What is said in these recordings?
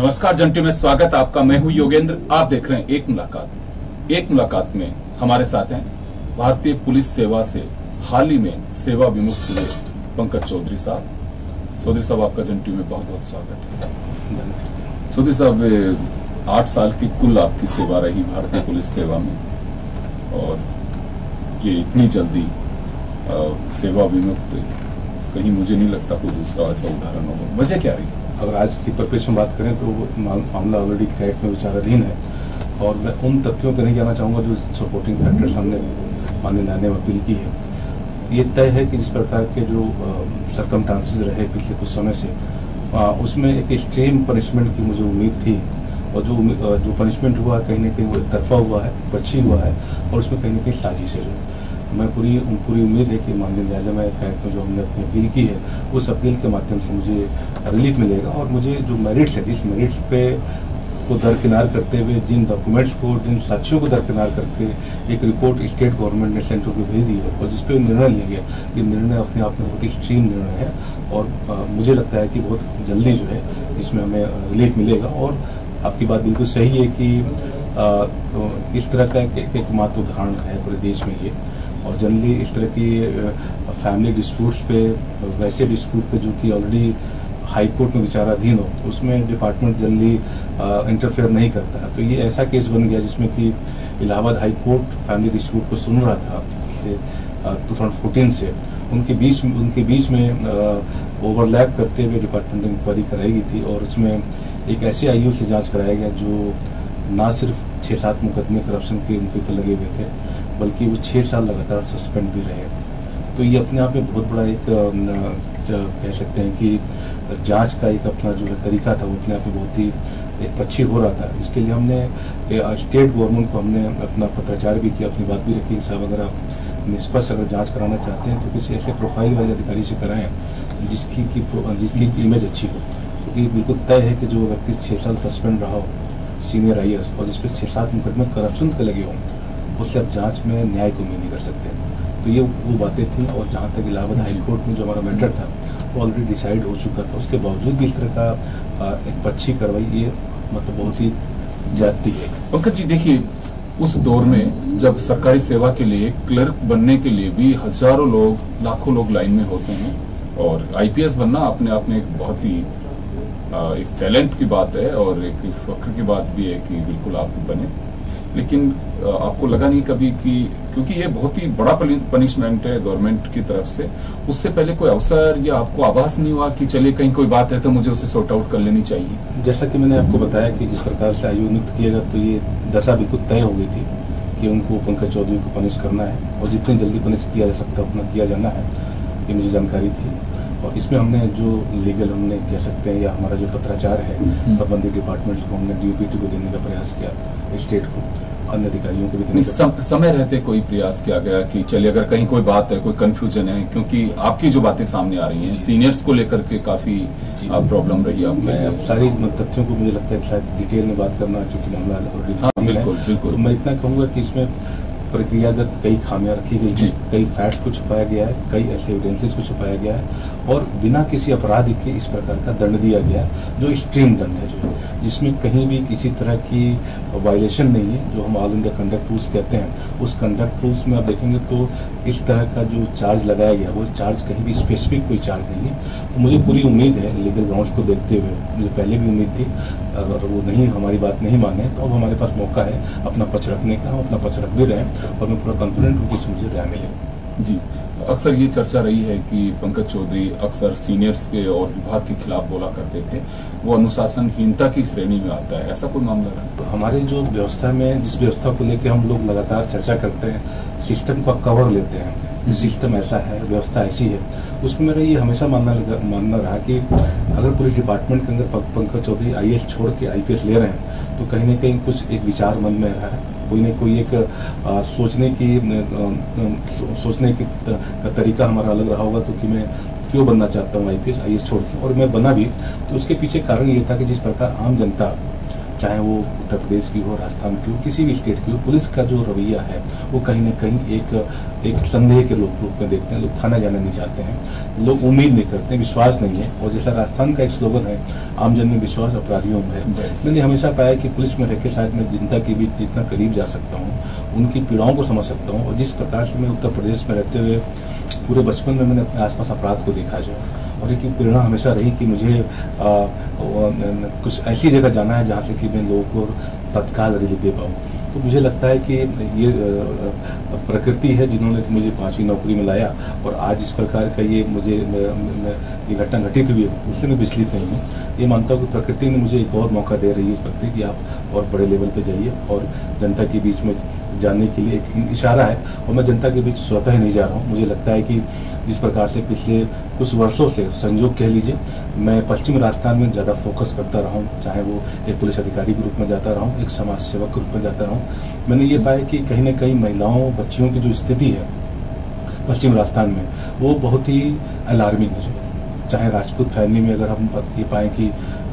नमस्कार जंटी में स्वागत आपका। मैं हूँ योगेंद्र। आप देख रहे हैं एक मुलाकात। एक मुलाकात में हमारे साथ हैं भारतीय पुलिस सेवा से हाल ही में सेवा विमुक्त हुए पंकज चौधरी साहब। चौधरी साहब आपका जंटी में बहुत बहुत स्वागत है। चौधरी साहब आठ साल की कुल आपकी सेवा रही भारतीय पुलिस सेवा में और ये इतनी जल्दी आ, सेवा विमुक्त कहीं मुझे नहीं लगता कोई दूसरा ऐसा उदाहरण होगा। वजह क्या रही? अगर आज की में बात करें तो मामला ऑलरेडी कैट में विचाराधीन है। और मैं उन तथ्यों पर नहीं जाना चाहूँगा जो सपोर्टिंग फैक्टर्स हमने माननीय न्यायालय में अपील की है। ये तय है कि जिस प्रकार के जो सरकमटांसेस रहे पिछले कुछ समय से आ, उसमें एक एक्सट्रीम पनिशमेंट की मुझे उम्मीद थी। और जो जो पनिशमेंट हुआ कहीं ना कहीं वो तरफा हुआ है बच्ची हुआ है और उसमें कहीं ना कहीं साजिश है मैं पूरी पूरी उम्मीद है कि माननीय न्यायालय में कैट में जो हमने अपनी अपील की है उस अपील के माध्यम से मुझे रिलीफ मिलेगा और मुझे जो मेरिट्स है जिस मेरिट्स पे को दरकिनार करते हुए जिन डॉक्यूमेंट्स को जिन साक्ष्यों को दरकिनार करके एक रिपोर्ट स्टेट गवर्नमेंट ने सेंटर को भेज दी है और जिसपे निर्णय लिया गया ये निर्णय अपने आप में बहुत ही एक्सट्रीम निर्णय है और मुझे लगता है कि बहुत जल्दी जो है इसमें हमें रिलीफ मिलेगा और आपकी बात बिल्कुल सही है कि आ, तो इस तरह का एक, एक मात्र उदाहरण है पूरे देश में ये। और जनरली इस तरह की फैमिली डिस्प्यूट्स पे, वैसे डिस्प्यूट पे जो कि ऑलरेडी हाई कोर्ट में विचाराधीन हो तो उसमें डिपार्टमेंट जनरली इंटरफेयर नहीं करता है। तो ये ऐसा केस बन गया जिसमें कि Allahabad high court family dispute को सुन रहा था टू थाउज़ेंड फोर्टीन से। उनके बीच उनके बीच में ओवरलैप करते हुए डिपार्टमेंट ने इंक्वायरी कराई गई थी और उसमें एक ऐसे आईयू से जाँच कराया गया जो ना सिर्फ़ छः सात मुकदमे करप्शन के उनके ऊपर लगे हुए थे बल्कि वो छः साल लगातार सस्पेंड भी रहे। तो ये अपने आप में बहुत बड़ा एक कह सकते हैं कि जाँच का एक अपना जो है तरीका था, वो अपने आप में बहुत ही एक अच्छी हो रहा था। इसके लिए हमने स्टेट गवर्नमेंट को हमने अपना पत्राचार भी किया, अपनी बात भी रखी। साहब, अगर आप निष्पक्ष अगर जाँच कराना चाहते हैं तो किसी ऐसे प्रोफ़ाइल वाले अधिकारी से कराएँ, जिसकी की जिसकी की इमेज अच्छी हो। क्योंकि तो बिल्कुल तय है कि जो व्यक्ति छः साल सस्पेंड रहा हो सीनियर आई और जिसपे छः सात मुकदमे करप्शन के लगे हों उससे आप जाँच में न्याय को नहीं कर सकते तो ये वो बातें थी और जहाँ तक इलाहाबाद हाईकोर्ट में जो हमारा मैटर था वो ऑलरेडी डिसाइड हो चुका था। उसके बावजूद भी इस तरह का एक पक्षी कार्रवाई ये मतलब बहुत ही जाती है। पंकज जी देखिए उस दौर में जब सरकारी सेवा के लिए क्लर्क बनने के लिए भी हज़ारों लोग लाखों लोग लाइन में होते हैं और आईपीएस बनना अपने आप में एक बहुत ही एक टैलेंट की बात है और एक फख्र की बात भी है कि बिल्कुल आप बने। लेकिन आपको लगा नहीं कभी कि, क्योंकि ये बहुत ही बड़ा पनिशमेंट है गवर्नमेंट की तरफ़ से। उससे पहले कोई अवसर या आपको आभास नहीं हुआ कि चलिए कहीं कोई बात है तो मुझे उसे सॉर्ट आउट कर लेनी चाहिए? जैसा कि मैंने आपको बताया कि जिस प्रकार से आयु नियुक्त किएगा तो ये दशा बिल्कुल तय हो गई थी कि उनको पंकज चौधरी को पनिश करना है और जितनी जल्दी पनिश किया जा सकता उतना किया जाना है, ये मुझे जानकारी थी। और इसमें हमने जो लीगल हमने कह सकते हैं या हमारा जो पत्राचार है हम्म। संबंधित डिपार्टमेंट्स को हमने डीओपीटी को देने का प्रयास किया स्टेट को अन्य अधिकारियों को भी देने सम, समय रहते कोई प्रयास किया गया कि चलिए अगर कहीं कोई बात है कोई कंफ्यूजन है क्योंकि आपकी जो बातें सामने आ रही हैं सीनियर्स को लेकर के काफ़ी प्रॉब्लम रही आपकी सारी तथ्यों को मुझे लगता है शायद डिटेल में बात करना क्योंकि मामला ऑलरेडी हाँ, बिल्कुल बिल्कुल। तो मैं इतना कहूँगा कि इसमें प्रक्रियागत कई खामियाँ रखी गई हैं। कई फैक्ट्स को छुपाया गया है कई ऐसे एविडेंसेस को छुपाया गया है और बिना किसी अपराध के इस प्रकार का दंड दिया गया जो एक्सट्रीम दंड है जो। जिसमें कहीं भी किसी तरह की वायलेशन नहीं है जो हम ऑल इंडिया कंडक्ट रूल्स कहते हैं। उस कंडक्ट रूल्स में आप देखेंगे तो इस तरह का जो चार्ज लगाया गया वो चार्ज कहीं भी स्पेसिफिक कोई चार्ज नहीं है। तो मुझे पूरी उम्मीद है लीगल ग्राउंड्स को देखते हुए मुझे पहले भी उम्मीद थी अगर वो नहीं हमारी बात नहीं माने तो अब हमारे पास मौका है अपना पक्ष रखने का हम अपना पक्ष रख भी रहे और मैं पूरा कॉन्फिडेंट हूँ कि मुझे न्याय मिले। जी अक्सर ये चर्चा रही है कि पंकज चौधरी अक्सर सीनियर्स के और विभाग के खिलाफ बोला करते थे। वो अनुशासनहीनता की श्रेणी में आता है ऐसा कोई मामला रहा? हमारे हमारी जो व्यवस्था में जिस व्यवस्था को लेकर हम लोग लगातार चर्चा करते हैं सिस्टम का कवर लेते हैं। सिस्टम ऐसा है व्यवस्था ऐसी है। उसमें मेरा ये हमेशा मानना मानना रहा कि अगर पुलिस डिपार्टमेंट के अंदर पंकज चौधरी आई छोड़ के आई ले रहे हैं तो कहीं ना कहीं कुछ एक विचार मन में रहा है। कोई ना कोई एक आ, सोचने की आ, सोचने की त, का तरीका हमारा अलग रहा होगा क्योंकि मैं क्यों बनना चाहता हूँ आईपीएस आईएएस छोड़ के? और मैं बना भी तो उसके पीछे कारण ये था कि जिस प्रकार आम जनता चाहे वो उत्तर प्रदेश की हो राजस्थान की हो किसी भी स्टेट की हो पुलिस का जो रवैया है वो कहीं ना कहीं एक एक संदेह के लोग रूप में देखते हैं लोग थाना जाना नहीं चाहते हैं लोग उम्मीद नहीं करते विश्वास नहीं है। और जैसा राजस्थान का एक स्लोगन है आमजन में विश्वास अपराधियों में है। मैंने हमेशा पाया कि पुलिस में रहकर शायद मैं जनता के बीच जितना करीब जा सकता हूँ उनकी पीड़ाओं को समझ सकता हूँ। और जिस प्रकार से मैं उत्तर प्रदेश में रहते हुए पूरे बचपन में मैंने अपने आसपास अपराध को देखा जो और एक प्रेरणा हमेशा रही कि मुझे आ, कुछ ऐसी जगह जाना है जहाँ से कि मैं लोगों को तत्काल रिलीफ दे पाऊँ। तो मुझे लगता है कि ये प्रकृति है जिन्होंने मुझे पांचवी नौकरी में लाया और आज इस प्रकार का ये मुझे ये घटना घटित हुई है उससे मैं विचलित नहीं हूँ। ये मानता हूँ कि प्रकृति ने मुझे एक और मौका दे रही है इस प्रति कि आप और बड़े लेवल पे जाइए और जनता के बीच में जाने के लिए एक इशारा है और मैं जनता के बीच स्वतः ही नहीं जा रहा हूँ। मुझे लगता है कि जिस प्रकार से पिछले कुछ वर्षों से संयोग कह लीजिए, मैं पश्चिम राजस्थान में ज़्यादा फोकस करता रहा हूँ, चाहे वो एक पुलिस अधिकारी के रूप में जाता रहा हूँ, एक समाज सेवक के रूप में जाता रहा मैंने ये पाया कि कहीं ना कहीं महिलाओं, बच्चियों की जो स्थिति है पश्चिम राजस्थान में, वो बहुत ही अलार्मिंग है चाहे राजपूत फैमिली में अगर हम ये पाए कि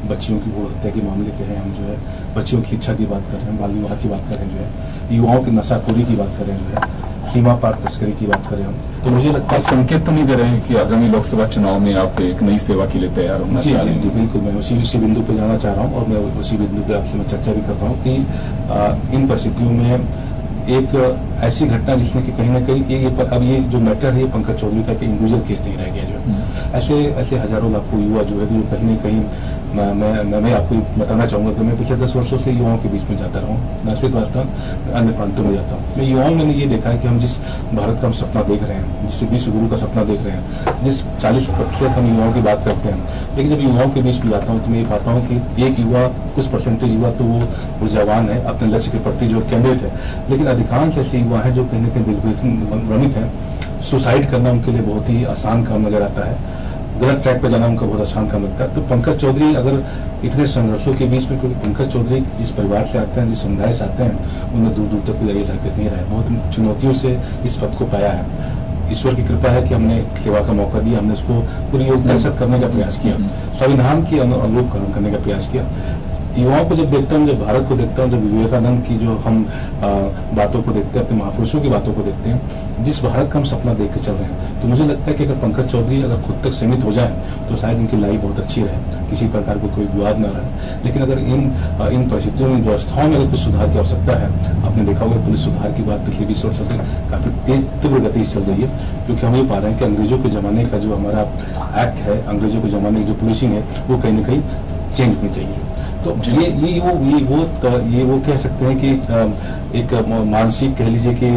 बच्चियों की भूड़ हत्या के मामले के हैं हम जो है बच्चियों की शिक्षा की बात कर रहे हैं बाल विवाह की बात कर रहे हैं जो है युवाओं की नशाखोरी की बात कर रहे हैं जो है सीमा पार तस्करी की बात करें हम। तो मुझे लगता है संकेत तो नहीं दे रहे हैं कि आगामी लोकसभा चुनाव में आप एक नई सेवा के लिए तैयार होना जी जी जी बिल्कुल मैं उसी उसी बिंदु पर जाना चाह रहा हूँ और मैं उसी बिंदु पर आपसे मैं चर्चा भी कर रहा हूँ कि इन परिस्थितियों में एक ऐसी घटना जिसमें कि कहीं ना कहीं ये, ये अब ये जो मैटर है पंकज चौधरी का इंडिविजुअल केस नहीं रह गया जो हम्म। ऐसे ऐसे हज़ारों लाखों युवा जो है जो कहीं ना कहीं मैं मैं मैं आपको बताना चाहूँगा कि मैं पिछले दस वर्षों से युवाओं के बीच में जाता रहा हूँ। न सिर्फ़ राजस्थान अन्य प्रांतों में जाता हूँ। मैं युवाओं में ये देखा है कि हम जिस भारत का हम सपना देख रहे हैं जिससे विश्व गुरु का सपना देख रहे हैं जिस चालीस प्रतिशत हम युवाओं की बात करते हैं लेकिन जब युवाओं के बीच में जाता हूँ तो मैं ये पाता हूँ कि एक युवा कुछ परसेंटेज युवा तो वो ऊर्जावान है अपने लक्ष्य के प्रति जो केंद्रित है। लेकिन अधिकांश ऐसे युवा है जो कहीं ना कहीं भ्रमित है। सुसाइड करना उनके लिए बहुत ही आसान काम नज़र आता है। गलत ट्रैक पर जाना उनका बहुत आसान काम लगता है। तो पंकज चौधरी अगर इतने संघर्षों के बीच में क्योंकि पंकज चौधरी जिस परिवार से आते हैं जिस समुदाय से आते हैं उन्हें दूर दूर तक कोई आगे जाकर नहीं रहा है। बहुत चुनौतियों से इस पद को पाया है। ईश्वर की कृपा है कि हमने सेवा का मौका दिया हमने उसको पूरी योग्यता के साथ करने का प्रयास किया। संविधान के अनुरूप काम करने का प्रयास किया। युवाओं को जब देखता हूँ, जब भारत को देखता हूँ, जब विवेकानंद की जो हम बातों को देखते हैं, अपने महापुरुषों की बातों को देखते हैं, जिस भारत का हम सपना देख के चल रहे हैं तो मुझे लगता है कि अगर पंकज चौधरी अगर खुद तक सीमित हो जाए तो शायद उनकी लाइफ बहुत अच्छी रहे, किसी प्रकार को कोई विवाद न रहे। लेकिन अगर इन इन परिस्थितियों में व्यवस्थाओं में अगर कुछ सुधार की आवश्यकता है, आपने देखा होगा पुलिस सुधार की बात पिछले बीस वर्षों से काफ़ी तेज, तीव्र गति से चल रही है, क्योंकि हम ये पा रहे हैं कि अंग्रेज़ों के जमाने का जो हमारा एक्ट है, अंग्रेज़ों के जमाने की जो पुलिसिंग है, वो कहीं ना कहीं चेंज होनी चाहिए। तो ये ये वो ये वो ये वो कह सकते हैं कि एक मानसिक कह लीजिए कि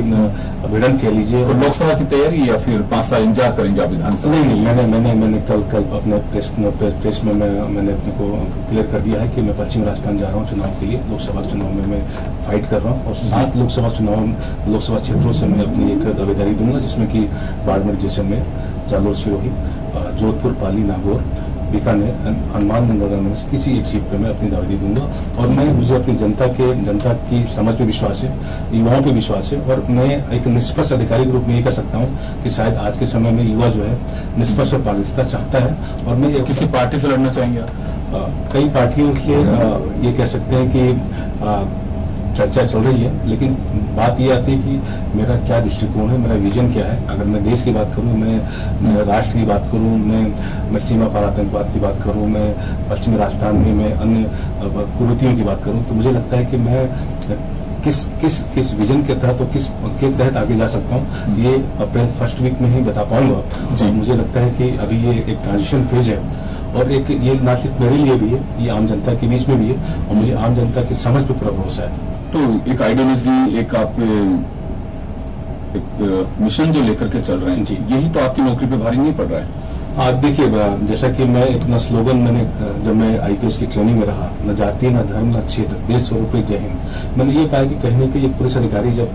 भिड़न कह लीजिए। तो लोकसभा की तैयारी या फिर पाँच साल इंतज़ार करेंगे आप विधानसभा नहीं नहीं मैंने मैंने मैंने कल कल अपने प्रेस प्रेस में मैं मैंने अपने को क्लियर कर दिया है कि मैं पश्चिम राजस्थान जा रहा हूँ चुनाव के लिए लोकसभा चुनाव में मैं फाइट कर रहा हूँ। और सात लोकसभा चुनाव लोकसभा क्षेत्रों से मैं अपनी एक दावेदारी दूँगा जिसमें कि बाड़मेर जैसलमेर जालोर सिरोही जोधपुर पाली नागौर बीकानेर हनुमान नगर में किसी एक सीट पर मैं अपनी दावेदी दूँगा। और मैं मुझे अपनी जनता के जनता की समझ पे विश्वास है युवाओं पे विश्वास है और मैं एक निष्पक्ष अधिकारी के रूप में ये कह सकता हूँ कि शायद आज के समय में युवा जो है निष्पक्ष और पारदर्शिता चाहता है और मैं किसी पार्टी से लड़ना चाहेंगे कई पार्टियों से ये कह सकते हैं कि चर्चा चल रही है लेकिन बात ये आती है कि मेरा क्या दृष्टिकोण है मेरा विजन क्या है? अगर मैं देश की बात करूँ मैं, मैं राष्ट्र की बात करूँ मैं मैं सीमा पार आतंकवाद की बात करूँ मैं पश्चिमी राजस्थान में मैं अन्य कुरीतियों की बात करूँ तो मुझे लगता है कि मैं किस किस किस विजन के तहत और किस के तहत आगे जा सकता हूँ ये अप्रैल फ़र्स्ट वीक में ही बता पाऊँगा। जी। मुझे लगता है कि अभी ये एक ट्रांजिशन फ़ेज़ है। और एक ये ना सिर्फ़ मेरे लिए भी है ये आम जनता के बीच में भी है और मुझे आम जनता की समझ पर पूरा भरोसा है। तो एक आइडियोलॉजी एक आप एक मिशन जो लेकर के चल रहे हैं। जी। यही तो आपकी नौकरी पे भारी नहीं पड़ रहा है? आज देखिए जैसा कि मैं इतना स्लोगन मैंने जब मैं आईपीएस की ट्रेनिंग में रहा न जाति न धर्म न क्षेत्र देश स्वरूप जय हिंद। मैंने ये पाया कि कहने के कहीं एक पुलिस अधिकारी जब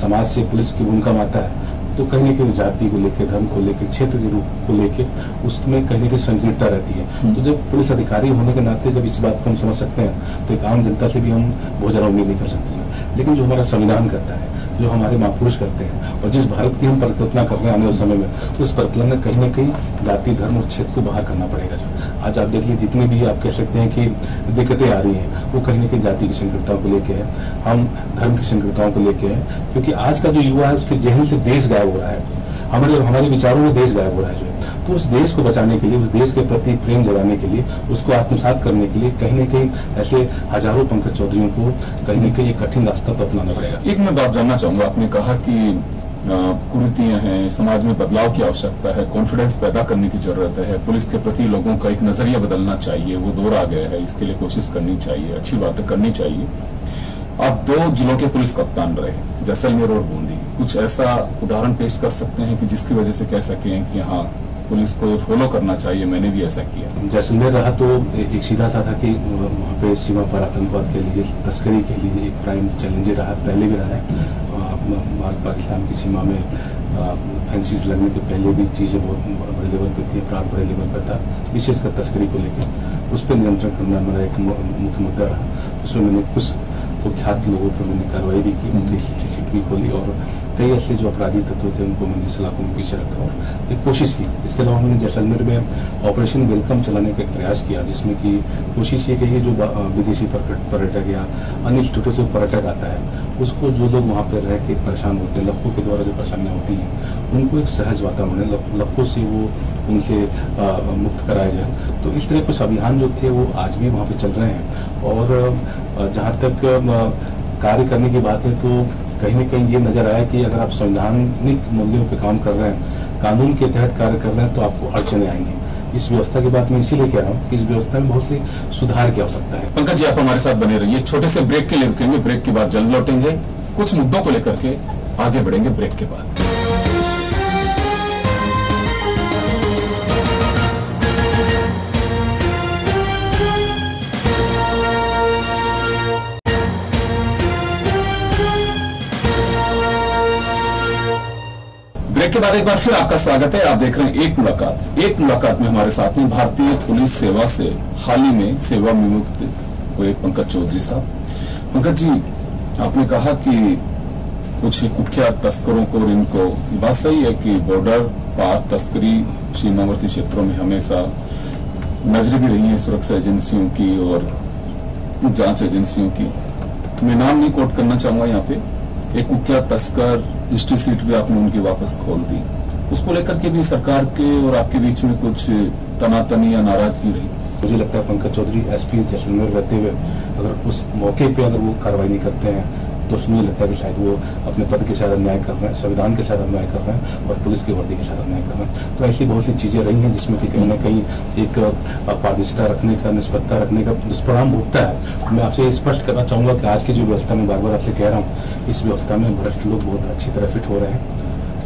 समाज से पुलिस की भूमिका में आता है तो कहीं ना कहीं जाति को लेकर धर्म को लेकर क्षेत्र के रूप को लेकर उसमें कहीं ना कहीं संकीर्णता रहती है हम्म। तो जब पुलिस अधिकारी होने के नाते जब इस बात को हम समझ सकते हैं तो एक आम जनता से भी हम बहुत ज़्यादा उम्मीद नहीं कर सकते लेकिन जो हमारा संविधान करता है, जो हमारे महापुरुष करते हैं, और जिस भारत की हम परिकल्पना कर रहे हैं आने वाले समय में, उस परिकल्पना कहीं ना कहीं जाति, धर्म और क्षेत्र को बाहर करना पड़ेगा जो। आज आप देख लीजिए, जितने भी आप कह सकते हैं कि दिक्कतें आ रही हैं, वो कहीं ना कहीं जाति की संकृताओं को लेके है, हम धर्म की संकृताओं को लेकर हैं, क्योंकि आज का जो युवा है, उसके जहन से देश गायब हो रहा है। हमारे हमारे विचारों में देश गायब हो रहा है जो तो उस देश को बचाने के लिए, उस देश के प्रति प्रेम जगाने के लिए, उसको आत्मसात करने के लिए कहीं न कहीं ऐसे हज़ारों पंकज चौधरी को कहीं ना कहीं कठिन रास्ता तो अपनाना पड़ेगा। एक मैं बात जानना चाहूँगा, आपने कहा कि कुरीतियाँ हैं, समाज में बदलाव की आवश्यकता है कॉन्फिडेंस पैदा करने की ज़रूरत है, पुलिस के प्रति लोगों का एक नज़रिया बदलना चाहिए, वो दौर आ गया है, इसके लिए कोशिश करनी चाहिए, अच्छी बातें करनी चाहिए। आप दो जिलों के पुलिस कप्तान रहे जैसलमेर और बूंदी। कुछ ऐसा उदाहरण पेश कर सकते हैं कि जिसकी वजह से कह सकें कि हाँ पुलिस को फॉलो करना चाहिए, मैंने भी ऐसा किया। जैसलमेर रहा तो एक सीधा सा था कि वहाँ पे सीमा पर आतंकवाद के लिए, तस्करी के लिए एक प्राइम चैलेंजर रहा, पहले भी रहा है। पाकिस्तान की सीमा में फैंसीज लगने के पहले भी चीज़ें बहुत बड़े लेवल पे थी, अपराध बड़े लेवल पर था विशेषकर तस्करी को लेकर उस पर नियंत्रण करना मेरा एक मुख्य मुद्दा रहा। उसमें मैंने कुछ कुख्यात लोगों पर मैंने कार्रवाई भी की उनकी सीसीटीवी खोली और कई ऐसे जो अपराधी तत्व थे, उनको मैंने सलाखों में पीछे रखा और एक कोशिश की। इसके अलावा मैंने जैसलमेर में ऑपरेशन वेलकम चलाने का प्रयास किया, जिसमें कि कोशिश ये की जो विदेशी पर्यटक या अन्य छोटे से पर्यटक आता है, उसको जो लोग वहाँ पर रह के परेशान होते हैं लक्कों के द्वारा जो परेशानियाँ होती हैं, उनको एक सहज वातावरण लक्कों से वो उनसे मुक्त कराया जाए। तो इस तरह कुछ अभियान जो थे, वो आज भी वहाँ पे चल रहे हैं। और जहाँ तक कार्य करने की बात है तो कहीं ना कहीं ये नज़र आया कि अगर आप संवैधानिक मूल्यों पर काम कर रहे हैं, कानून के तहत कार्य कर रहे हैं तो आपको अड़चने आएँगी। इस व्यवस्था की बात मैं इसीलिए कह रहा हूँ कि इस व्यवस्था में बहुत सी सुधार की आवश्यकता है। पंकज जी, आप हमारे साथ बने रहिए। छोटे से ब्रेक के लिए रुकेंगे। ब्रेक के बाद जल्द लौटेंगे। कुछ मुद्दों को लेकर के आगे बढ़ेंगे ब्रेक के बाद। ब्रेक के बाद एक बार फिर आपका स्वागत है। आप देख रहे हैं एक मुलाकात। एक मुलाकात में हमारे साथ हैं भारतीय पुलिस सेवा से हाल ही में सेवा विमुक्त हुए पंकज चौधरी साहब। पंकज जी, आपने कहा कि कुछ कुख्यात तस्करों को और इनको, बात सही है कि बॉर्डर पार तस्करी सीमावर्ती क्षेत्रों में हमेशा नज़रें भी रही हैं सुरक्षा एजेंसियों की और जाँच एजेंसियों की। मैं नाम नहीं कोट करना चाहूँगा यहाँ पे। एक कुख्यात तस्कर हिस्ट्री सीट भी आपने उनकी वापस खोल दी। उसको लेकर के भी सरकार के और आपके बीच में कुछ तनातनी या नाराज़गी रही। मुझे लगता है पंकज चौधरी एसपी जैसलमेर रहते हुए अगर उस मौके पे अगर वो कार्रवाई नहीं करते हैं तो मुझे लगता है कि शायद वो अपने पद के साथ अन्याय कर रहे हैं, संविधान के साथ अन्याय कर रहे हैं और पुलिस की वर्दी के साथ अन्याय कर रहे हैं। तो ऐसी बहुत सी चीज़ें रही हैं जिसमें कि कहीं ना कहीं एक पारदर्शिता रखने का निष्पत्ता रखने का दुष्परिणाम भुगता है। मैं आपसे स्पष्ट करना चाहूँगा कि आज की जो व्यवस्था में बार बार आपसे कह रहा हूँ, इस व्यवस्था में भ्रष्ट लोग बहुत अच्छी तरह फिट हो रहे हैं।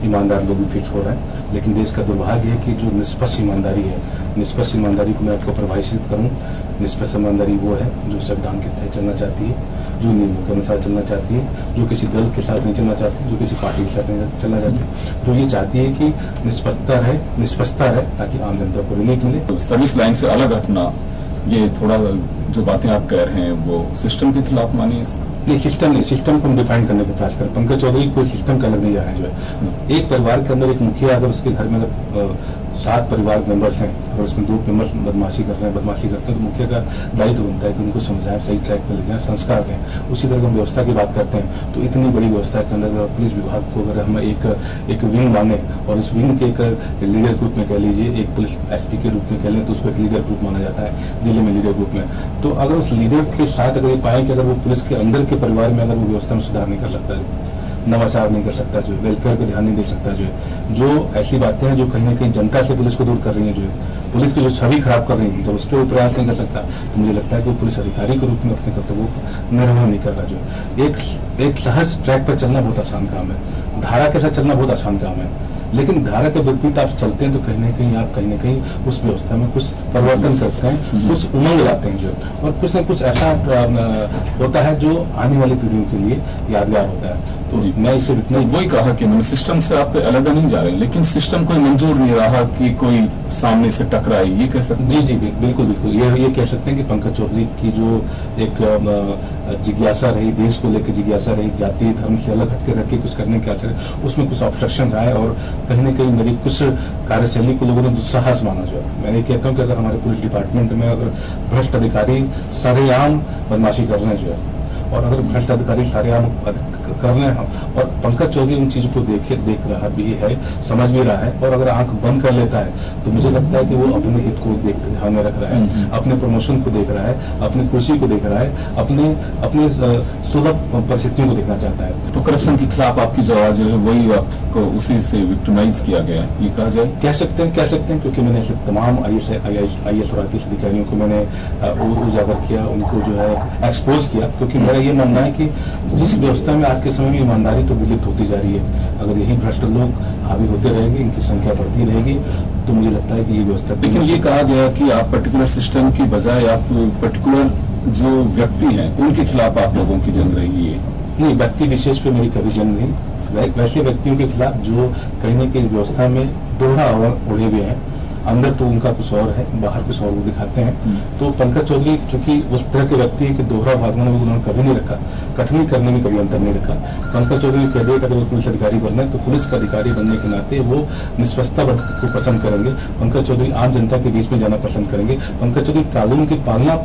ईमानदार लोग भी फिट हो रहे हैं। लेकिन देश का दुर्भाग्य है कि जो निष्पक्ष ईमानदारी है, निष्पक्ष ईमानदारी को मैं आपको परिभाषित करूँ, निष्पक्ष ईमानदारी वो है जो संविधान के तहत चलना चाहती है, जो नियमों के अनुसार चलना चाहती है, जो किसी दल के साथ नहीं चलना चाहती, जो किसी पार्टी के साथ नहीं चलना चाहती, जो ये चाहती है कि निष्पक्षता रहे निष्पक्षता रहे, ताकि आम जनता को रिलीफ मिले। तो सर्विस लाइन से अलग हटना ये थोड़ा जो बातें आप कह रहे हैं, वो सिस्टम के खिलाफ मानिए नहीं सिस्टम नहीं सिस्टम को हम डिफाइन करने का प्रयास करें पंकज चौधरी, कोई सिस्टम का अलग नहीं जा रहे हैं, जो है। एक परिवार के अंदर एक मुखिया अगर उसके घर में अगर सात परिवार मेंबर्स हैं और उसमें दो मेंबर्स बदमाशी कर रहे हैं। बदमाशी करते हैं तो मुखिया का दायित्व बनता है कि उनको समझाएँ, सही ट्रैक पर ले जाए, संस्कार दें। उसी तरह हम व्यवस्था की बात करते हैं। तो इतनी बड़ी व्यवस्था के अंदर पुलिस विभाग को अगर हम एक एक विंग माने और उस विंग के एक लीडर ग्रुप में कह लीजिए, एक पुलिस एसपी के रूप में कह लें तो उसको एक लीडर ग्रुप माना जाता है, ज़िले में लीडर ग्रुप में। तो अगर उस लीडर के साथ अगर ये पाए कि अगर वो पुलिस के अंदर के परिवार में अगर वो व्यवस्था में सुधार नहीं कर सकता है नवाचार नहीं कर सकता, जो है वेलफेयर पर ध्यान नहीं दे सकता, जो है। जो ऐसी बातें हैं जो कहीं ना कहीं जनता से पुलिस को दूर कर रही है, जो है। पुलिस की जो छवि खराब कर रही है तो उस पर प्रयास नहीं कर सकता। तो मुझे लगता है कि पुलिस अधिकारी के रूप में अपने कर्तव्यों का निर्वहन नहीं कर रहा, जो है। एक सहज ट्रैक पर चलना बहुत आसान काम है। धारा के साथ चलना बहुत आसान काम है। लेकिन धारा के विपरीत आप चलते हैं तो कहीं ना कहीं आप कहीं ना कहीं उस व्यवस्था में कुछ परिवर्तन करते हैं कुछ उमंग लाते हैं जो। और कुछ ना कुछ ऐसा होता है जो आने वाली पीढ़ियों के लिए यादगार होता है। तो मैं इसे इतना नहीं वही कहा कि मैंने सिस्टम से आप अलग नहीं जा रहे लेकिन सिस्टम कोई मंजूर नहीं रहा कि कोई सामने से टकराए ये कह सकते जी जी बिल्कुल बिल्कुल। ये ये कह सकते हैं कि पंकज चौधरी की जो एक जिज्ञासा रही देश को लेकर जिज्ञासा रही जाति धर्म से अलग हटके रख के कुछ करने के आचरण उसमें कुछ ऑब्स्ट्रक्शन आए और कहीं ना कहीं मेरी कुछ कार्यशैली को लोगों ने दुस्साहस माना जो है। मैं ये कहता हूँ कि अगर हमारे पुलिस डिपार्टमेंट में अगर भ्रष्ट अधिकारी, सरेआम बदमाशी कर रहे हैं जो है और अगर भ्रष्ट अधिकारी सरेआम अध- कर रहे हैं और पंकज चौधरी उन चीज़ को देखे देख रहा भी है समझ भी रहा है और अगर आँख बंद कर लेता है तो मुझे लगता है कि वो अपने हित को देख ध्यान में रख रहा है हम्म। अपने प्रमोशन को देख रहा है अपनी कुर्सी को देख रहा है अपने अपने सुलभ परिस्थितियों को देखना चाहता है तो करप्शन के खिलाफ आपकी जो आवाज़ है वही आपको उसी से विक्टिमाइज किया गया ये कहा जाए कह सकते हैं कह सकते हैं क्योंकि मैंने ऐसे तमाम आई एस आई एस और अधिकारियों को मैंने उजागर किया उनको जो है एक्सपोज किया क्योंकि मेरा ये मानना है कि जिस व्यवस्था में आज के समय में ईमानदारी तो विलुप्त होती जा रही है। अगर यही भ्रष्ट लोग हावी होते रहेंगे इनकी संख्या बढ़ती रहेगी तो मुझे लगता है कि ये व्यवस्था लेकिन ये कहा गया कि आप पर्टिकुलर सिस्टम की बजाय आप पर्टिकुलर जो व्यक्ति हैं उनके खिलाफ आप लोगों की जंग रही है। नहीं व्यक्ति विशेष पे मेरी कभी जंग नहीं। वैसे व्यक्तियों के खिलाफ जो कहीं ना कहीं व्यवस्था में दोहरा उड़े हुए हैं अंदर तो उनका कुछ और है बाहर कुछ और वो दिखाते हैं। हम्म। तो पंकज चौधरी चूँकि उस तरह के व्यक्ति हैं कि दोहरा भागना में उन्होंने कभी नहीं रखा कथनी करने में कभी अंतर नहीं रखा। पंकज चौधरी कह दिया अगर वो पुलिस अधिकारी बनना है तो पुलिस का अधिकारी बनने के नाते वो निष्पक्षता को पसंद करेंगे। पंकज चौधरी आम जनता के बीच में जाना पसंद करेंगे। पंकज चौधरी कानून की पालना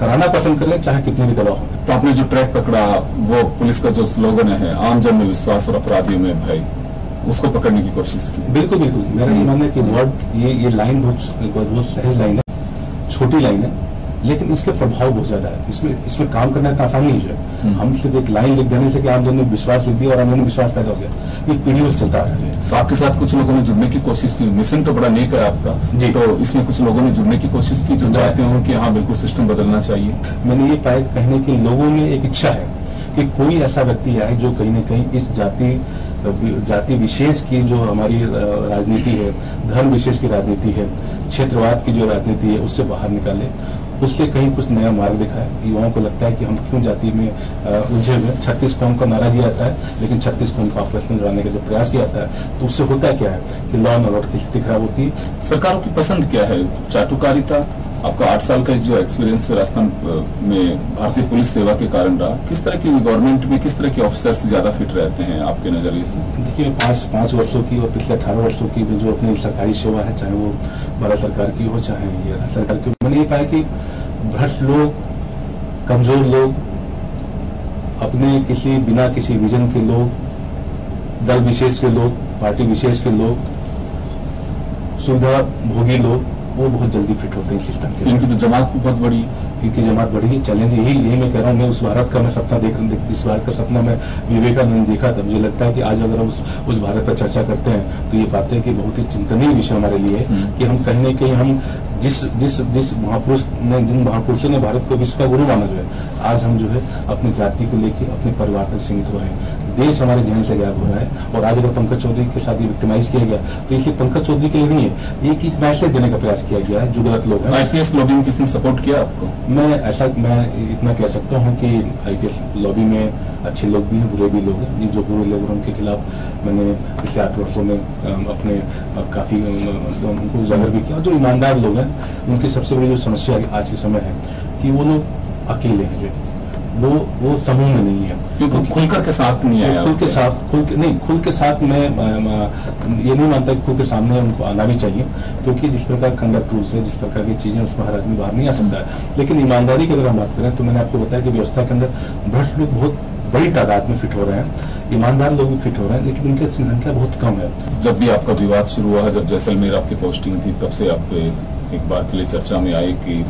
कराना पसंद करेंगे चाहे कितने भी दबाव हो। तो आपने जो ट्रैक पकड़ा वो पुलिस का जो स्लोगन है आम जन में विश्वास और अपराधियों में भय उसको पकड़ने की कोशिश की। बिल्कुल बिल्कुल। मेरा ये मानना है कि वर्ड ये ये लाइन बहुत बहुत सहज लाइन है छोटी लाइन है लेकिन इसके प्रभाव बहुत ज़्यादा है। इसमें इसमें काम करना इतना आसान नहीं है। हम्म। हम सिर्फ़ एक लाइन लिख देने से कि जन में विश्वास लिख दिया और जन विश्वास पैदा हो गया। ये पीढ़ियों से चलता आ रहा है। तो आपके साथ कुछ लोगों ने जुड़ने की कोशिश की। मिशन तो बड़ा नेक है आपका। जी। तो इसमें कुछ लोगों ने जुड़ने की कोशिश की जो चाहते हो कि हाँ बिल्कुल सिस्टम बदलना चाहिए? मैंने ये पाया कि कहीं न कहीं लोगों में एक इच्छा है कि कोई ऐसा व्यक्ति आए जो कहीं ना कहीं इस जाति जाति विशेष की जो हमारी राजनीति है, धर्म विशेष की राजनीति है, क्षेत्रवाद की जो राजनीति है, उससे बाहर निकाले। उससे कहीं कुछ नया मार्ग दिखाए। युवाओं को लगता है कि हम क्यों जाति में उलझे हुए छत्तीस कौम का नारा दिया जाता है, लेकिन छत्तीस कौम को आपस में का जब प्रयास किया जाता है तो उससे होता क्या है कि लॉ एंड ऑर्डर की स्थिति खराब होती है। सरकारों की पसंद क्या है? चाटुकारिता आपका आठ साल का जो एक्सपीरियंस राजस्थान में भारतीय पुलिस सेवा के कारण रहा, किस तरह की गवर्नमेंट में किस तरह के ऑफिसर्स ज़्यादा फिट रहते हैं आपके नज़रिए से? देखिए, पाँच पाँच वर्षों की और पिछले अठारह वर्षों की जो अपनी सरकारी सेवा है, चाहे वो भारत सरकार की हो, चाहे ये सरकार की मैंने ये पाया कि भ्रष्ट लोग, कमज़ोर लोग, अपने किसी, बिना किसी विजन के लोग, दल विशेष के लोग, पार्टी विशेष के लोग सुविधा भोगी लोग वो बहुत जल्दी फिट होते हैं सिस्टम के इनकी तो जमात भी बहुत बड़ी है इनकी जमात बड़ी है। चैलेंज यही यही मैं कह रहा हूँ मैं उस भारत का मैं सपना देख रहा हूँ जिस भारत का सपना मैं विवेकानंद देखा था। मुझे लगता है कि आज अगर हम उस, उस भारत पर चर्चा करते हैं तो ये पाते हैं कि बहुत ही चिंतनीय विषय हमारे लिए है हम्म। कि हम कहीं ना कहीं हम जिस जिस जिस महापुरुष ने जिन महापुरुषों ने भारत को विश्व का गुरु माना जो है आज हम जो है अपनी जाति को लेकर अपने परिवार तक सीमित हो रहे हैं। देश हमारे जहन से गायब हो रहा है और आज अगर पंकज चौधरी के साथ ये विक्टिमाइज किया गया तो इसे पंकज चौधरी के लिए नहीं है एक एक मैसेज देने का प्रयास किया गया है जो गलत लोग हैं। आईपीएस लॉबिंग किसने सपोर्ट किया आपको? मैं ऐसा मैं इतना कह सकता हूँ कि आईपीएस लॉबी में अच्छे लोग भी हैं बुरे भी लोग हैं। जी जो बुरे लोग हैं उनके खिलाफ मैंने पिछले आठ वर्षों में अपने काफ़ी तो उनको उजागर भी किया। जो ईमानदार लोग हैं उनकी सबसे बड़ी जो समस्या आज के समय है कि वो लोग अकेले हैं जो। वो वो समूह में नहीं है। क्योंकि खुलकर के साथ नहीं आया खुल के साथ खुल के नहीं खुल के साथ मैं ये नहीं मानता कि खुल के सामने उनको आना भी चाहिए क्योंकि जिस प्रकार कंडक्ट रूल्स है जिस प्रकार की चीज़ें उसमें हर आदमी बाहर नहीं आ सकता है। लेकिन ईमानदारी की अगर हम बात करें तो मैंने आपको बताया कि व्यवस्था के अंदर भ्रष्ट लोग बहुत बड़ी तादाद में फिट हो रहे हैं। ईमानदार लोग भी फिट हो रहे हैं लेकिन उनकी संख्या बहुत कम है। जब भी आपका विवाद शुरू हुआ जब जैसलमेर आपकी पोस्टिंग थी तब से आप एक बार के लिए चर्चा में आए कि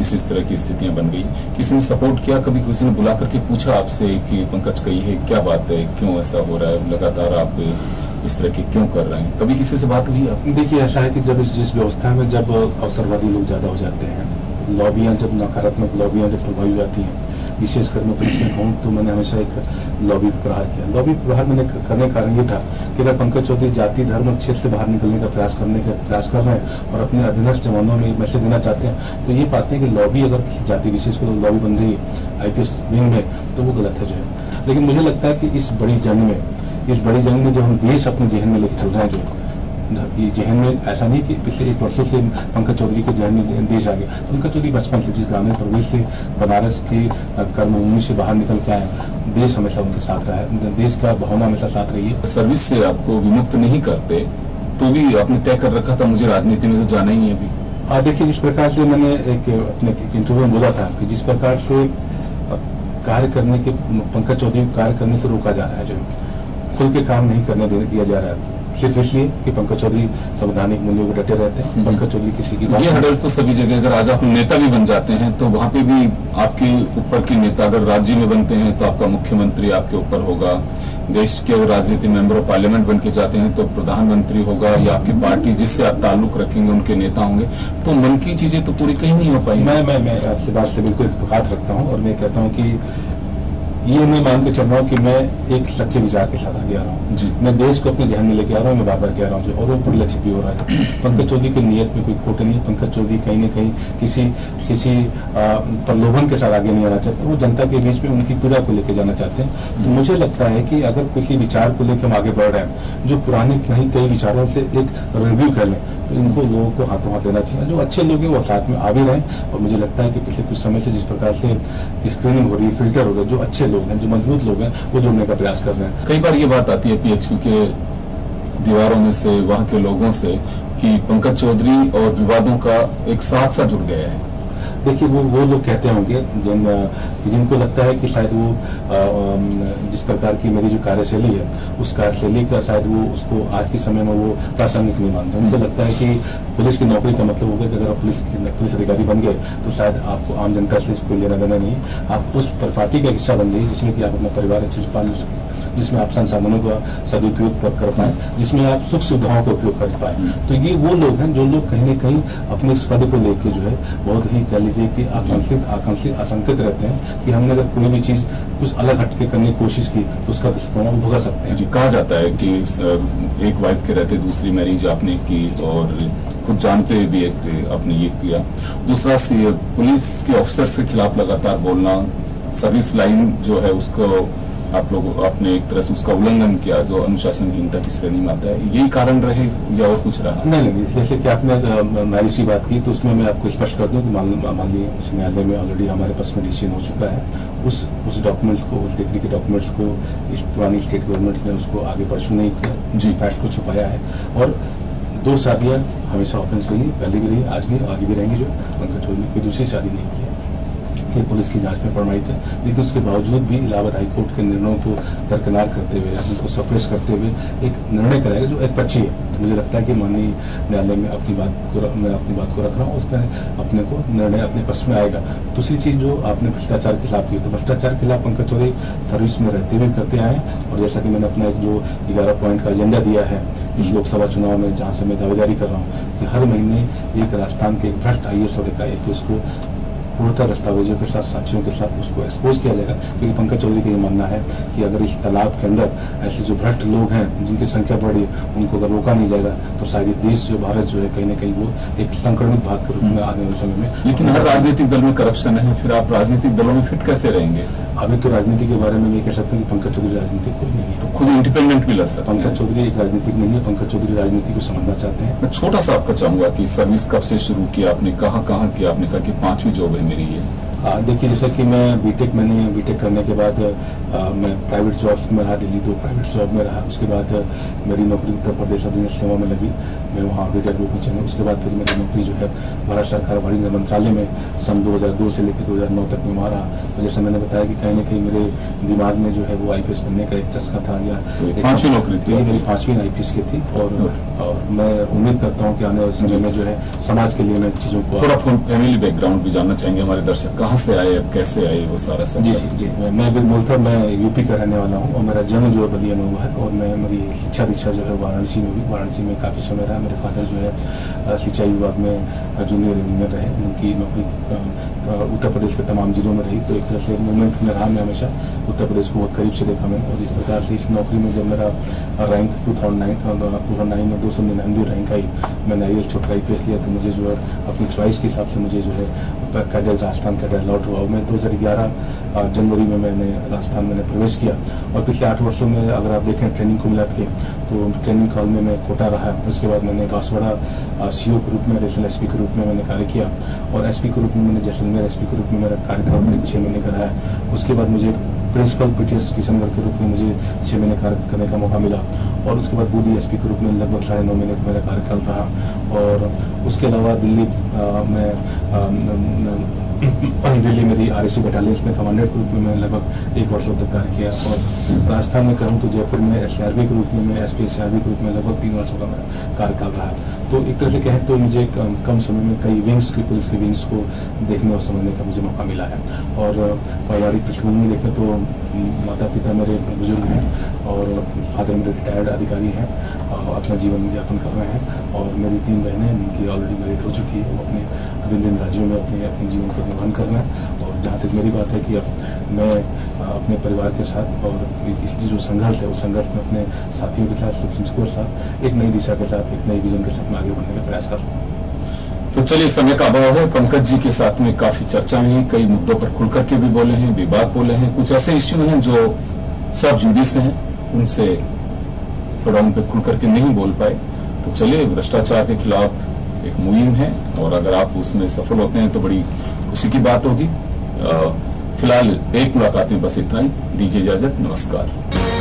इस इस तरह की स्थितियाँ बन गई। किसी ने सपोर्ट किया, कभी किसी ने बुला करके पूछा आपसे कि पंकज कही है, क्या बात है, क्यों ऐसा हो रहा है, लगातार आप इस तरह के क्यों कर रहे हैं? कभी किसी से बात हुई आप देखिए, ऐसा है कि जब इस, जिस व्यवस्था में जब अवसरवादी लोग ज़्यादा हो जाते हैं, लॉबियाँ जब नकारात्मक लॉबियाँ जब प्रभावी हो जाती हैं विशेषकर मैं में कहूँ तो मैंने हमेशा एक लॉबी प्रहार किया। लॉबी प्रहार मैंने करने का कारण ये था कि अगर पंकज चौधरी जाति, धर्म क्षेत्र से बाहर निकलने का प्रयास करने का प्रयास कर रहे हैं और अपने अधीनस्थ जवानों में मैसेज देना चाहते हैं। तो ये पाते हैं कि लॉबी अगर किसी जाति विशेष को लॉबी बन रही आईपीएस विंग में तो वो गलत है जो है। लेकिन मुझे लगता है कि इस बड़ी जंग में, इस बड़ी जंग में जो हम देश अपने जहन में लेके चल रहे हैं जो ये जहन में ऐसा नहीं कि पिछले एक वर्षों से पंकज चौधरी के जहन में देश आ गया। पंकज चौधरी बचपन से जिस ग्रामीण प्रवेश से बनारस की कर्मभूमि से बाहर निकल के आए देश हमेशा उनके साथ रहा है। देश का भावना हमेशा साथ रही है। सर्विस से आपको विमुक्त नहीं करते तो भी आपने तय कर रखा था मुझे राजनीति में तो जाना ही है अभी। देखिए जिस प्रकार से मैंने एक अपने इंटरव्यू में बोला था कि जिस प्रकार से कार्य करने के पंकज चौधरी कार्य करने से रोका जा रहा है जो। खुल के काम नहीं करने दिया जा रहा है। सिर्फ़ इसलिए कि पंकज चौधरी संवैधानिक मूल्यों को डटे रहते हैं। हम्म। पंकज चौधरी किसी की ये हडल तो सभी जगह अगर आज आप नेता भी बन जाते हैं तो वहाँ पे भी आपके ऊपर की नेता अगर राज्य में बनते हैं तो आपका मुख्यमंत्री आपके ऊपर होगा। देश के अगर राजनीति मेंबर ऑफ़ पार्लियामेंट बन के जाते हैं तो प्रधानमंत्री होगा या आपकी पार्टी जिससे आप ताल्लुक रखेंगे उनके नेता होंगे। तो मन की चीज़ें तो पूरी कहीं नहीं हो पाई मैं मैं मैं आपसे बात से बिल्कुल इतफाक रखता हूँ और मैं कहता हूँ कि ये मैं मान के चल रहा हूँ कि मैं एक सच्चे विचार के साथ आगे आ रहा हूँ। जी। मैं देश को अपने जहन में लेके आ रहा हूँ मैं बार बार कह रहा हूँ और वो बड़ी लक्ष्य भी हो रहा है। पंकज चौधरी की नीयत में कोई खोट नहीं पंकज चौधरी कहीं ना कहीं किसी किसी प्रलोभन के साथ आगे नहीं आना चाहते। वो जनता के बीच में उनकी पीड़ा को लेकर जाना चाहते हैं। तो मुझे लगता है कि अगर किसी विचार को लेकर हम आगे बढ़ रहे हैं जो पुराने कहीं कई विचारों से एक रिव्यू कर लें तो इनको लोगों को हाथों हाथ देना चाहिए। जो अच्छे लोग हैं, वो साथ में आ भी रहे और मुझे लगता है कि पिछले कुछ समय से जिस प्रकार से स्क्रीनिंग हो रही है फ़िल्टर हो रहा है जो अच्छे लोग हैं, जो मज़बूत लोग हैं, वो जुड़ने का प्रयास कर रहे हैं। कई बार ये बात आती है पीएचक्यू के दीवारों में से, वहाँ के लोगों से, कि पंकज चौधरी और विवादों का एक साथ सा जुड़ गया है। देखिए, वो वो लोग कहते होंगे, जिन, जिनको लगता है कि शायद वो जिस प्रकार की मेरी जो कार्यशैली है, उस कार्यशैली का शायद वो, उसको आज के समय में वो प्रासंगिक नहीं मानते। उनको लगता है कि पुलिस की नौकरी का मतलब होगा कि अगर आप पुलिस पुलिस अधिकारी बन गए तो शायद आपको आम जनता से कोई लेना देना नहीं आप उस पार्टी का हिस्सा बन जाइए, जिसमें कि आप अपना परिवार अच्छे से पाल सकें जिसमें आप संसाधनों का सदुपयोग कर, पाए जिसमें आप सुख सुविधाओं का उपयोग कर पाए। तो ये वो लोग हैं जो लोग कहीं ना कहीं अपने इस पद को लेकर जो है बहुत ही कह लीजिए कि आकांक्षित आकांक्षित आशंकित रहते हैं कि हमने अगर कोई भी चीज़ कुछ अलग हटके करने की कोशिश की तो उसका दुष्परिणाम भुगत सकते हैं जी कहा जाता है कि एक वाइफ के रहते दूसरी मैरिज आपने की और खुद जानते हुए भी एक आपने ये किया दूसरा पुलिस के ऑफिसर्स के खिलाफ लगातार बोलना सर्विस लाइन जो है उसको आप लोग आपने एक तरह से उसका उल्लंघन किया जो अनुशासनहीनता की श्रेणी में आता है। यही कारण रहे या और कुछ रहा? नहीं नहीं जैसे कि आपने मैरिज की बात की तो उसमें मैं आपको स्पष्ट कर दूँ कि मान लीजिए उच्च न्यायालय में ऑलरेडी हमारे पास में डिसीज़न हो चुका है। उस उस डॉक्यूमेंट्स को उस डिग्री के डॉक्यूमेंट्स को इस पुरानी स्टेट गवर्नमेंट ने उसको आगे परसू नहीं किया जी। फैक्ट को छुपाया है। और दो शादियाँ हमेशा ऑफेंस रही पहले भी रही आज भी आगे भी रहेंगी जो पंकज चौधरी कोई दूसरी शादी नहीं की है। ये पुलिस की जाँच में फरमाई है लेकिन उसके बावजूद भी इलाहाबाद हाईकोर्ट के निर्णयों को दरकिनार करते हुए, उनको सप्रेस करते हुए एक निर्णय कराएगा जो एक पक्षी है। तो मुझे लगता है कि माननीय न्यायालय में अपनी बात को मैं अपनी बात को रख रहा हूँ, उसमें अपने को निर्णय अपने पक्ष में आएगा। दूसरी चीज़ जो आपने भ्रष्टाचार के खिलाफ की तो भ्रष्टाचार के खिलाफ पंकज चौधरी सर्विस में रहते हुए करते आए और जैसा कि मैंने अपना एक जो ग्यारह पॉइंट का एजेंडा दिया है, इस लोकसभा चुनाव में जहाँ से मैं दावेदारी कर रहा हूँ, कि हर महीने एक राजस्थान के एक भ्रष्ट आई एस का एक उसको पूर्णतः दस्तावेजों के साथ साथियों के साथ उसको एक्सपोज किया जाएगा। क्योंकि पंकज चौधरी का ये मानना है कि अगर इस तालाब के अंदर ऐसे जो भ्रष्ट लोग हैं जिनकी संख्या बढ़ी उनको अगर रोका नहीं जाएगा तो शायद ये देश जो भारत जो है कहीं ना कहीं वो एक संक्रमित भाग के रूप में आने वाले समय में लेकिन हर राजनीतिक दल में करप्शन है फिर आप राजनीतिक दलों में फिट कैसे रहेंगे? अभी तो राजनीति के बारे में मैं कह सकता हूँ कि पंकज चौधरी राजनीति कोई नहीं है। तो खुद इंडिपेंडेंट भी लड़ सकते पंकज चौधरी एक राजनीतिक नहीं है पंकज चौधरी राजनीति को समझना चाहते हैं। मैं छोटा सा आपका चाहूँगा कि सर्विस कब से शुरू किया आपने कहाँ कहाँ किया आपने कहा कि पांचवी जॉब है मेरी ये देखिए जैसा कि मैं बीटेक मैंने बीटेक करने के बाद आ, मैं प्राइवेट जॉब में रहा दिल्ली दो प्राइवेट जॉब में रहा उसके बाद मेरी नौकरी उत्तर प्रदेश अधीनस्थ सेवा में लगी। मैं वहाँ रिटायर में चला उसके बाद फिर मेरी नौकरी जो है भारत सरकार वाणिज्य मंत्रालय में सन 2002 से लेकर 2009 तक में वहाँ रहा तो जैसे मैंने बताया कि कहीं ना कहीं मेरे दिमाग में जो है वो आईपीएस बनने का एक चस्का था या तो पांचवी नौकरी थी। मेरी पांचवी आईपीएस की थी और, और मैं उम्मीद करता हूँ कि आने वाले समय में जो है समाज के लिए मैं चीज़ों को थोड़ा फैमिली बैकग्राउंड भी जानना चाहेंगे हमारे दर्शक। कहाँ कहाँ से आए, अब कैसे आए वो सारा सब? जी जी जी। मैं बोलता मैं यूपी का रहने वाला हूँ और मेरा जन्म जो है बलिया में हुआ है और मैं, मेरी शिक्षा दीक्षा जो है वाराणसी में हुई। वाराणसी में काफ़ी समय रहा। मेरे फादर जो है सिंचाई विभाग में जूनियर इंजीनियर रहे। उनकी नौकरी उत्तर प्रदेश के तमाम जिलों में रही। तो एक तरह से मूवमेंट में रहा मैं हमेशा। उत्तर प्रदेश को बहुत करीब से देखा मैंने और इस प्रकार से इस नौकरी में जब मेरा rank two thousand nine two thousand nine में दो सौ निन्यानवे रैंक आई, मैंने आई एस छोटा आई लिया। तो मुझे जो है, अपनी चॉइस के हिसाब से मुझे जो है कैडल, राजस्थान कैडल अलॉट हुआ मैं दो हज़ार ग्यारह जनवरी में मैंने राजस्थान मैंने प्रवेश किया और पिछले आठ वर्षों में अगर आप देखें ट्रेनिंग को मिला के तो ट्रेनिंग कॉल में मैं कोटा रहा। उसके बाद मैंने बांसवाड़ा सीओ के रूप में रीजनल एसपी के रूप में मैंने कार्य किया और एसपी के रूप में मैंने जैसलमेर एसपी के रूप में मेरा कार्यकाल छह महीने का रहा है। उसके बाद मुझे प्रिंसिपल पीटीएस किशनगढ़ के रूप में मुझे छह महीने कार्य करने का मौका मिला और उसके बाद बूदी एसपी के रूप में लगभग साढ़े नौ महीने का मेरा कार्यकाल रहा और उसके अलावा दिल्ली में दिल्ली मेरी आर एस बटालियन में कमांडेंट के रूप में मैं लगभग एक वर्षों तक कार्य किया और राजस्थान में कहूँ तो जयपुर में एस के रूप में मैं एस पी के रूप में लगभग तीन वर्षों का मेरा कार्यकाल रहा। तो एक तरह से कहें तो मुझे कम समय में कई विंग्स की, पुलिस के विंग्स को देखने और समझने का मुझे मौका मिला है। और पारिवारिक पृष्ठभूमि में देखें तो माता पिता मेरे बुज़ुर्ग हैं और फादर मेरे रिटायर्ड अधिकारी हैं अपना जीवन यापन कर रहे हैं और मेरी तीन बहनें जिनकी ऑलरेडी मैरिड हो चुकी है, वो अपने विभिन्न राज्यों में अपने अपने जीवन को निर्वहन कर रहे हैं। और जहाँ तक मेरी बात है कि अब मैं अपने परिवार के साथ और इसलिए जो संघर्ष है, उस संघर्ष में अपने साथियों के साथ शिक्षकों के साथ, एक नई दिशा के साथ, एक नई विजन के साथ में आगे बढ़ने का प्रयास कर रहा हूँ। तो चलिए, समय का अभाव है। पंकज जी के साथ में काफ़ी चर्चा हुई। कई मुद्दों पर खुल करके भी बोले हैं, विवाद बोले हैं। कुछ ऐसे इश्यू हैं जो सब जुड़ी से हैं, उनसे थोड़ा उन पर खुल करके नहीं बोल पाए। तो चलिए, भ्रष्टाचार के खिलाफ एक मुहिम है और अगर आप उसमें सफल होते हैं तो बड़ी खुशी की बात होगी। फ़िलहाल एक मुलाकात में बस इतना ही। दीजिए इजाज़त, नमस्कार।